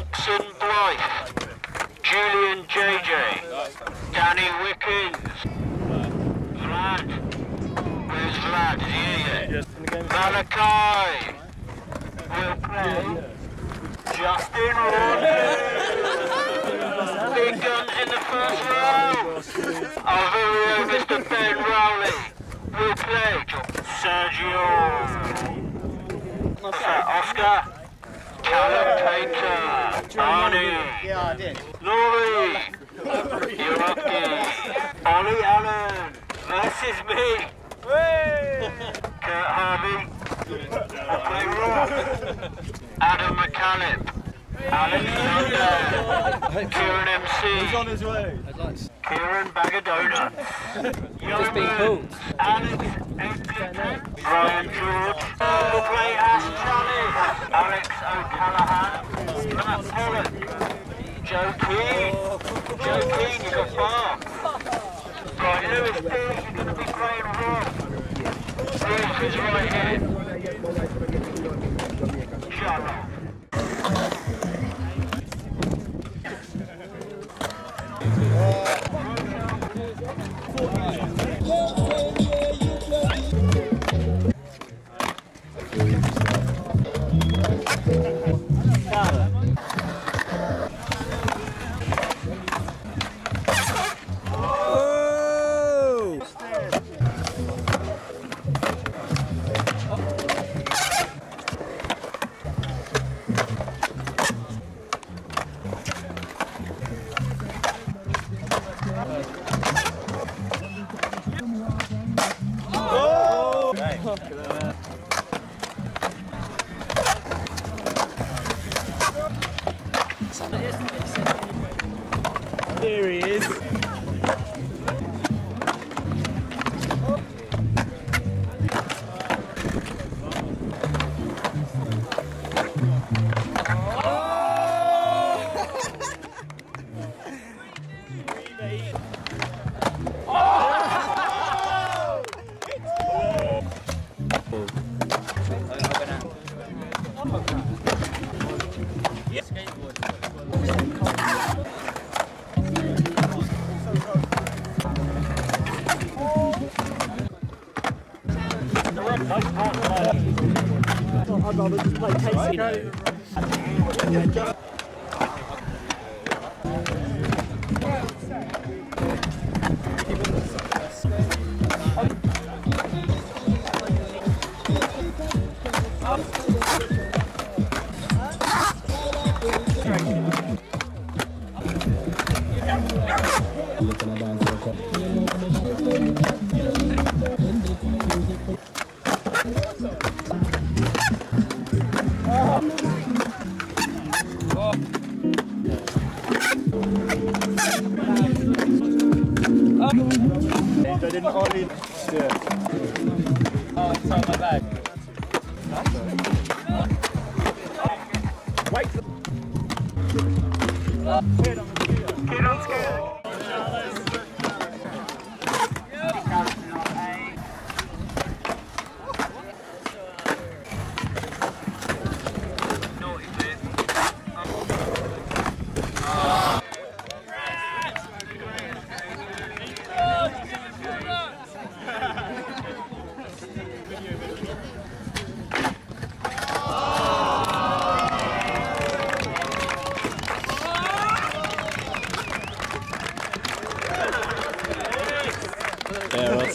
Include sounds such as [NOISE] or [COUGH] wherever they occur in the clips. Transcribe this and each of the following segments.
Hudson Blythe, Julian JJ, Danny Wickens, Vlad, where's Vlad, is he here yet? Malachi, will play, Justin Rogers, big guns in the first row, our very own Mr Ben Rowley, will play, Sergio, Oscar, Callum Arnie. Yeah, I did. Laurie. Yucky. Ollie Allen. Versus me. Kurt Harvey. Will play Adam McCallum. Alex Thunder. Kieran He's on his way. Kieran Bagadona. Just being cool. Alex Eglinton. Brian George. Will play Ash Charlie. Alex O'Callaghan. Joe Keane. Joe Keane, you got far. Right, Lewis Pierce, going to be playing wrong. Bruce is right here. [LAUGHS] Here he I'd rather just play Casey. I didn't hardly. Yeah. Oh, it's on my bag. Get on score.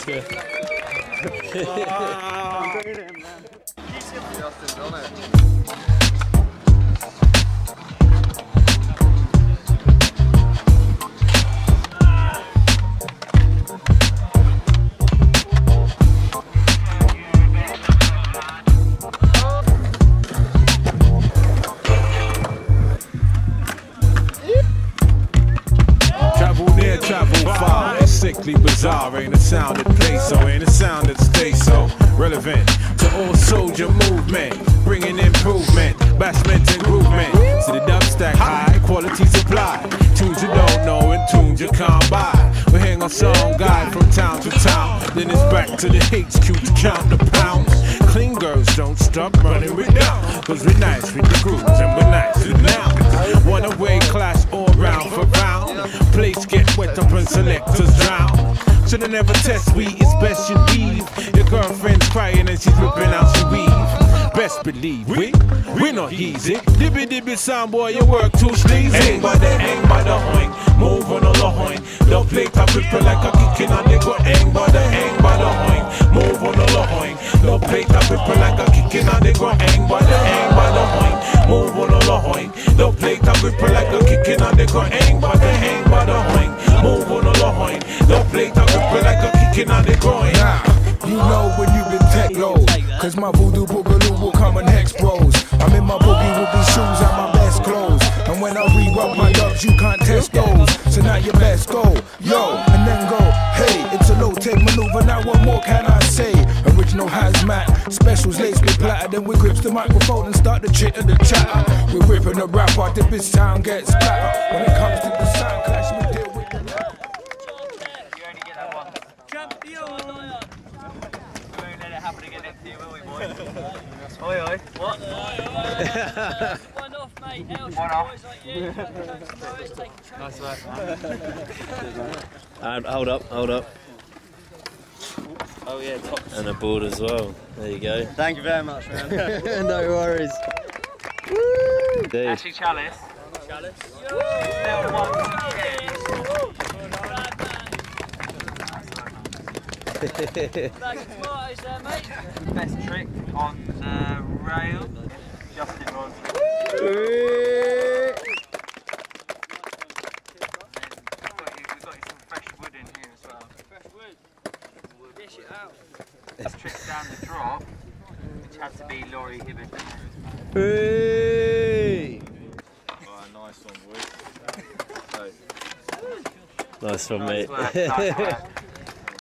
Oscar. [LAUGHS] Travel sickly bizarre. Ain't a sound that plays so. Ain't a sound that stays so relevant to all soldier movement. Bringing improvement, bashment and groovement. To the dub stack high quality supply. Tunes you don't know and tunes you can't buy. We hang a song guide from town to town. Then it's back to the HQ to count the pounds. Clean girls don't stop running we down. Cause we're nice with the grooves and we're nice with now. One away class all round for round. Plates get wet up and selectors drown. Should've never test we, it's best you leave. Your girlfriend's crying and she's ripping out your weave. Best believe we, we not easy. Dibby dibby sound boy, your work too sleazy. Ain't by the, ain't by the hoing, move on all the hoing. Don't play top ripper like a kicking and they go ain't by the, ain't by the hoing, move on all the hoing. Don't play top ripper like a kicking and they go ain't by the, ain't by the hoing, move on all the hoing. Don't play top ripper like a kicking and they go ain't go, yo, and then go. Hey, it's a low tech maneuver. Now what more can I say? Original hazmat, specials laced with platter. Then we grips the microphone and start the chitter, the chatter. We're ripping the rap out if his sound gets splattered. When it comes to the sound clash, we deal with the You only get that one. We won't let it happen again next year, will we, boys? oi, oi. What? [LAUGHS] One off, mate. Else, boys like you. Tomorrow's taking trouble. And hold up, hold up. Oh yeah, top. And a board as well. There you go. Thank you very much, man. [LAUGHS] no worries. Dude. Ashley Chalice. Chalice. Still one. Bag of tomatoes there, mate. Best trick on the rail. Just it, Ron. We've got you, we've got you some fresh wood in here as well. Fresh wood. Dish it out. Best trick down the drop, which had to be Laurie Hibbert. Hey! nice one. Nice one, Nice mate. work, nice work. [LAUGHS]